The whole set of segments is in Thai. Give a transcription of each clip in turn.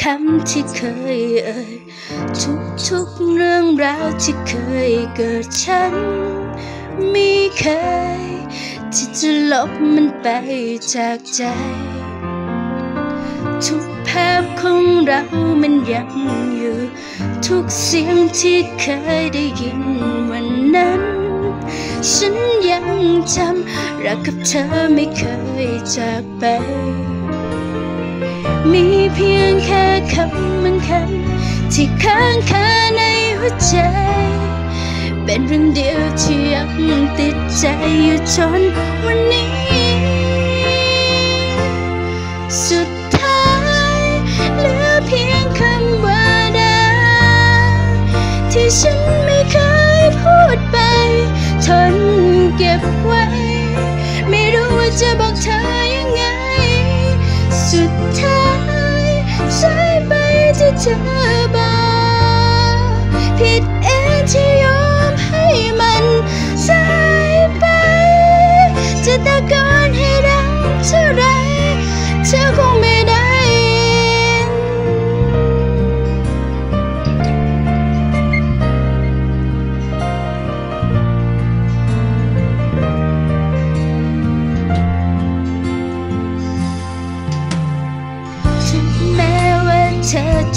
คำที่เคยเอ่ยทุกทุกๆเรื่องราวที่เคยเกิดฉันไม่เคย ที่จะลบมันไปจากใจ ทุกภาพของเรามันยังอยู่ ทุกเสียงที่เคยได้ยินวันนั้น ฉันยังจำรักกับเธอไม่เคยจากไป มีเพียงแค่คำมันคำที่ค้างคาในหัวใจ เป็นเรื่องเดียวที่ยังติดใจอยู่จนวันนี้ สุดท้ายเหลือเพียงคำว่าดาที่ฉันไม่เคยพูดไป ทนเก็บไว้ ไม่รู้ว่าจะบอกเธอยังไง สุด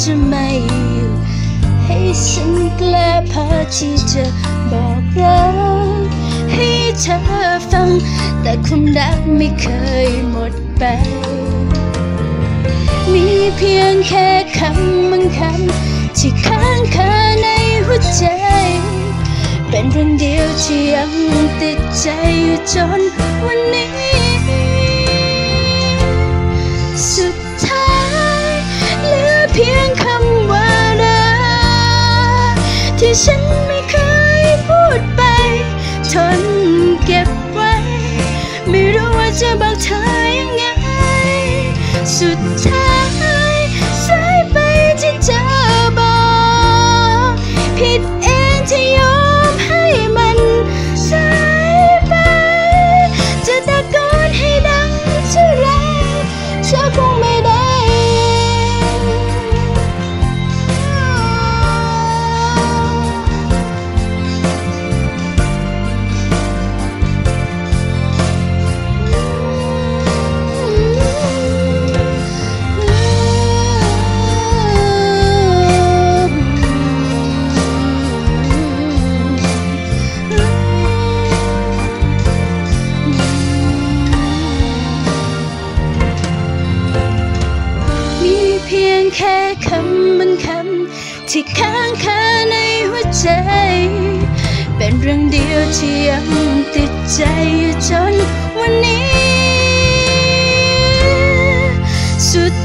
จะไม่อยู่ ให้ฉันกล้าพอที่จะบอกรักให้เธอฟัง แต่ความรักไม่เคยหมดไป มีเพียงแค่คำบางคำที่ค้างคาในหัวใจ เป็นเรื่องเดียวที่ยังติดใจอยู่จนวันนี้ ที่ฉันไม่เคยพูดไป ทนเก็บไว้ ไม่รู้ว่าจะบอกเธอยังไง สุด ค่คำมันคำที่ค้างคาในหัวใจ เป็นเรื่องเดียวที่ยังติดใจจนวันนี้ สุด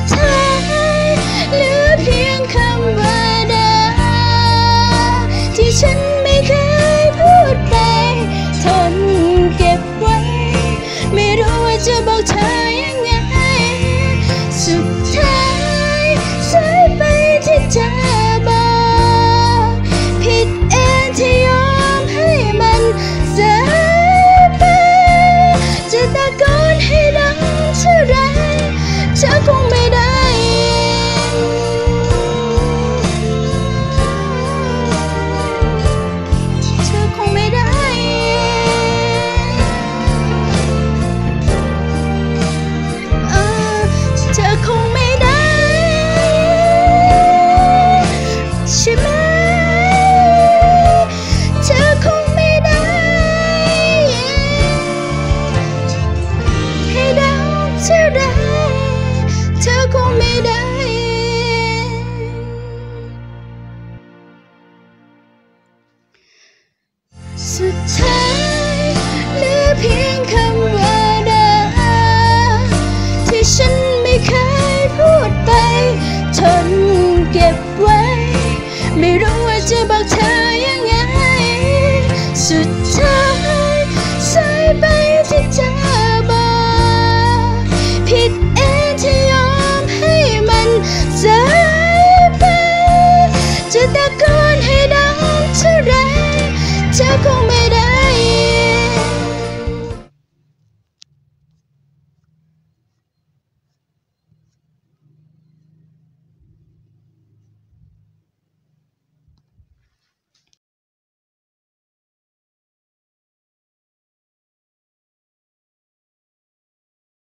สุดท้ายเหลือเพียงคำว่าดาที่ฉันไม่เคยพูดไป ทนเก็บไว้ ไม่รู้ว่าจะบอกเธอ